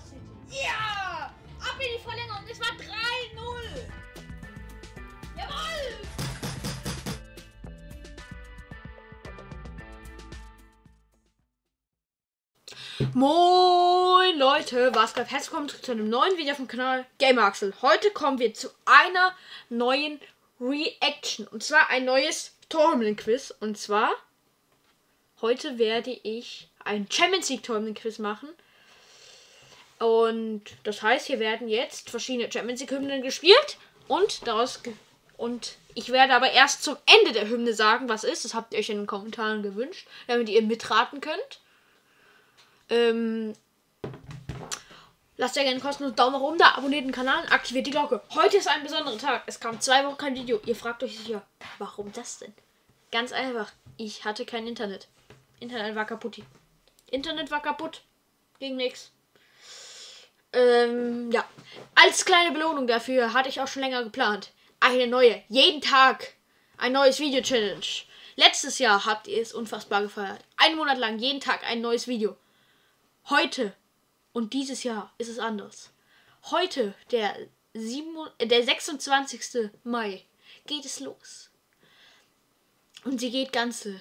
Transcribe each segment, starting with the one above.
City. Ja! Ab in die Verlängerung. Es war 3-0. Jawohl! Moin Leute, was geht? Herzlich willkommen zu einem neuen Video vom Kanal Gamer Axel. Heute kommen wir zu einer neuen Reaction. Und zwar ein neues Tournament Quiz. Und zwar, heute werde ich ein Champions League Tournament Quiz machen. Und das heißt, hier werden jetzt verschiedene Champions League Hymnen gespielt. Und daraus. Ge und ich werde aber erst zum Ende der Hymne sagen, was ist. Das habt ihr euch in den Kommentaren gewünscht, damit ihr mitraten könnt. Ähm, lasst ja gerne einen kostenlosen Daumen nach oben da, abonniert den Kanal und aktiviert die Glocke. Heute ist ein besonderer Tag. Es kam zwei Wochen kein Video. Ihr fragt euch sicher, warum das denn? Ganz einfach. Ich hatte kein Internet. Internet war kaputt. Internet war kaputt. Ging nix. Ähm, ja. Als kleine Belohnung dafür hatte ich auch schon länger geplant. Eine neue. Jeden Tag ein neues Video-Challenge. Letztes Jahr habt ihr es unfassbar gefeiert. Einen Monat lang jeden Tag ein neues Video. Heute und dieses Jahr ist es anders. Heute, der, 7, der 26. Mai, geht es los. Und sie geht ganze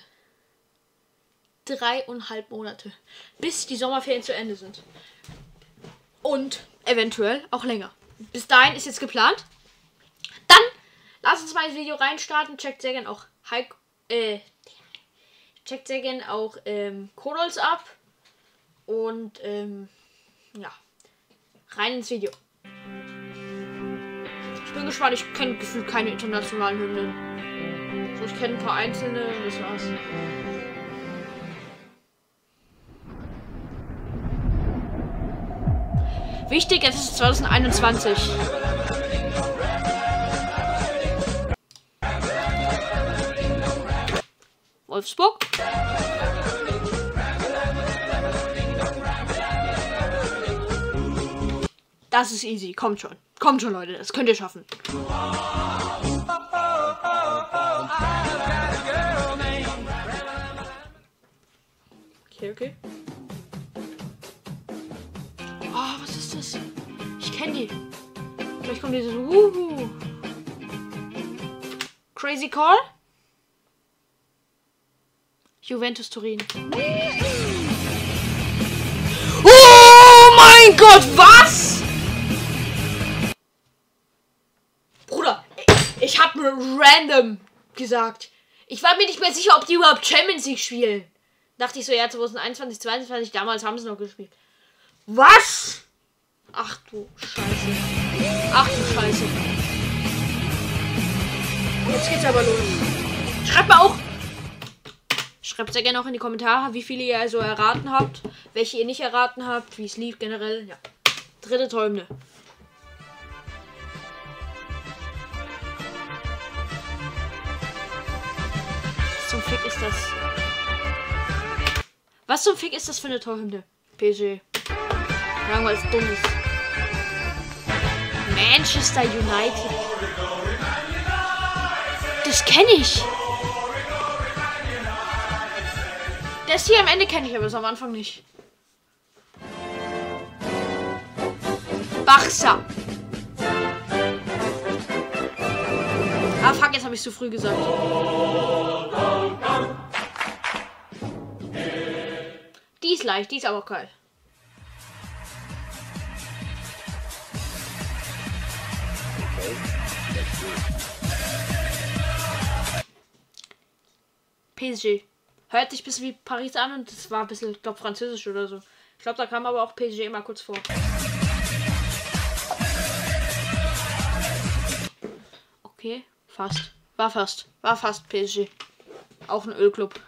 dreieinhalb Monate, bis die Sommerferien zu Ende sind. Und eventuell auch länger. Bis dahin ist jetzt geplant. Dann lasst uns mal ins Video reinstarten. Checkt sehr gerne auch Heiko, äh, checkt sehr gerne auch ähm, Kodols ab. Und ähm, ja, rein ins Video. Ich bin gespannt, ich kenne gefühlt keine internationalen Hymnen. Ich kenne ein paar einzelne, das war's. Wichtig, es ist 2021. Wolfsburg. Das ist easy. Kommt schon. Kommt schon, Leute. Das könnt ihr schaffen. Okay, okay. Oh, was ist das? Ich kenne die. Vielleicht kommt dieses Wuhu. Crazy Call? Juventus Turin. Oh mein Gott, was? Bruder, ich habe random gesagt. Ich war mir nicht mehr sicher, ob die überhaupt Champions League spielen. Dachte ich so, ja, 2021, 2022, damals haben sie noch gespielt. Was? Ach du Scheiße. Ach du Scheiße. Jetzt geht's aber los. Schreibt mal auch. Schreibt sehr gerne auch in die Kommentare, wie viele ihr also erraten habt, welche ihr nicht erraten habt, wie es lief generell. Ja. Dritte Träumne. Was zum Fick ist das? Was zum Fick ist das für eine Torhymne? PSG. Sagen wir als dummes. Manchester United. Das kenne ich. Das hier am Ende kenne ich aber das am Anfang nicht. Barca. Ah, fuck, jetzt habe ich zu früh gesagt. Die ist leicht, die ist aber geil. PSG. Hört sich ein bisschen wie Paris an und das war ein bisschen, ich glaube, französisch oder so. Ich glaube, da kam aber auch PSG immer kurz vor. Okay, fast. War fast. War fast PSG. Auch ein Ölclub.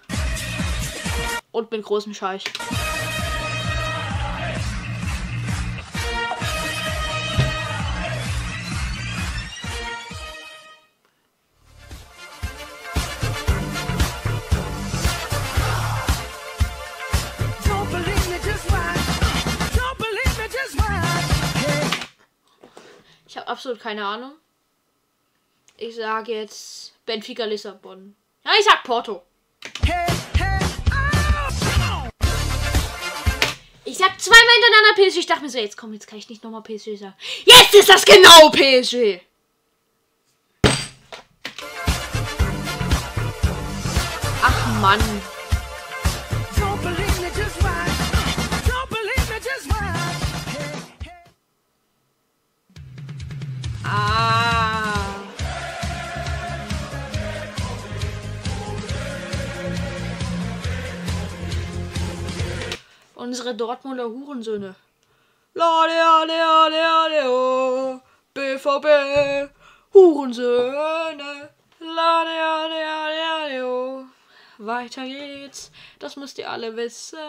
Und mit großem Scheich. Absolut keine Ahnung. Ich sage jetzt Benfica Lissabon. Ja, ich sag Porto. Ich sag zweimal hintereinander PSG. Ich dachte mir so, jetzt komm, jetzt kann ich nicht nochmal PSG sagen. Jetzt ist das genau PSG. Ach Mann. Unsere Dortmunder Hurensöhne. Lade, lade, lade, oh. BVB, Hurensöhne. Lade, lade, lade, oh. Weiter geht's, das müsst ihr alle wissen.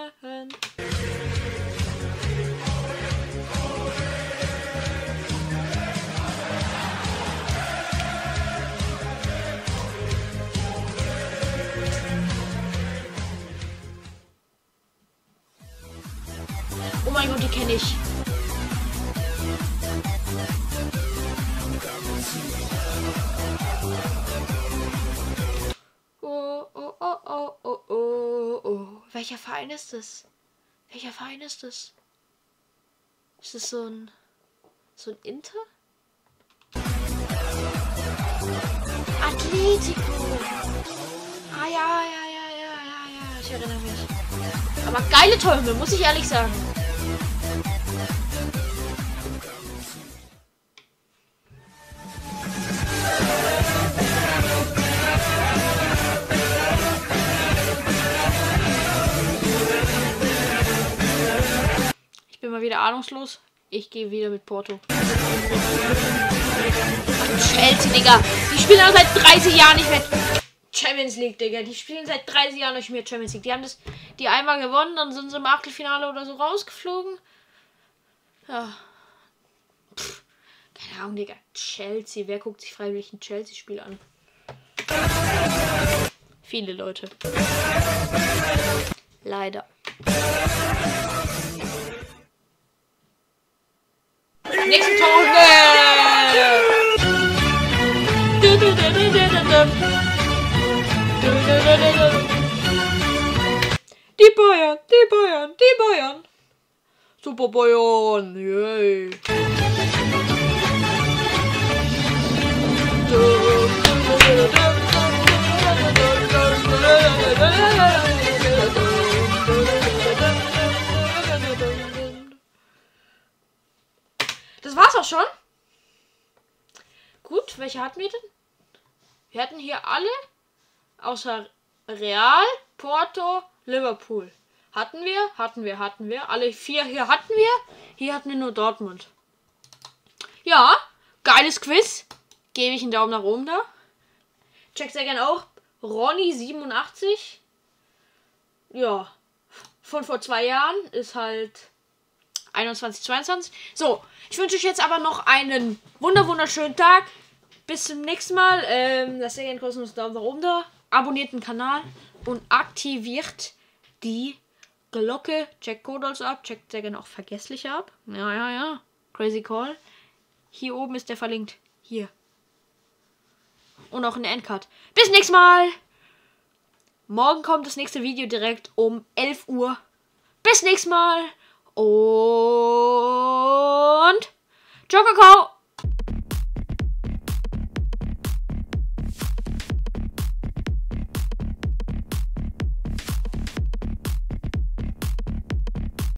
Mein Gott, die kenne ich. Oh, oh, oh, oh, oh, oh, oh. Welcher Verein ist das? Welcher Verein ist das? Ist das so ein. so ein Inter? Atletico! Ah ja, ja, ja, ja, ja, ja, ich erinnere mich. Aber geile Träume, muss ich ehrlich sagen. Ich bin mal wieder ahnungslos. Ich gehe wieder mit Porto. Ach, Chelsea, Digga. Die spielen auch seit 30 Jahren nicht mehr Champions League, Digga. Die spielen seit 30 Jahren nicht mehr Champions League. Die haben das die einmal gewonnen, dann sind sie im Achtelfinale oder so rausgeflogen. Ja. Pff, keine Ahnung, Digga. Chelsea. Wer guckt sich freiwillig ein Chelsea-Spiel an? Viele Leute. Leider. Nächste Runde! Die Bayern, die Bayern, die Bayern. Super Bayern, yay. Das war's auch schon. Gut, welche hatten wir denn? Wir hatten hier alle außer Real, Porto, Liverpool. Hatten wir, hatten wir, hatten wir. Alle vier hier hatten wir. Hier hatten wir nur Dortmund. Ja, geiles Quiz. Gebe ich einen Daumen nach oben da. Checkt sehr gerne auch. Ronny87. Ja, von vor zwei Jahren ist halt 21, 22. So, ich wünsche euch jetzt aber noch einen wunder wunderschönen Tag. Bis zum nächsten Mal. Ähm, lasst sehr gerne einen kostenlosen Daumen nach oben da. Abonniert den Kanal und aktiviert die Glocke. Checkt Codos ab. Checkt sehr gerne auch Vergessliche ab. Ja, ja, ja. Crazy Call. Hier oben ist der verlinkt. Hier. Und auch in der Endcard. Bis nächstes Mal. Morgen kommt das nächste Video direkt um 11 Uhr. Bis nächstes Mal. Und. Ciao, Kakao.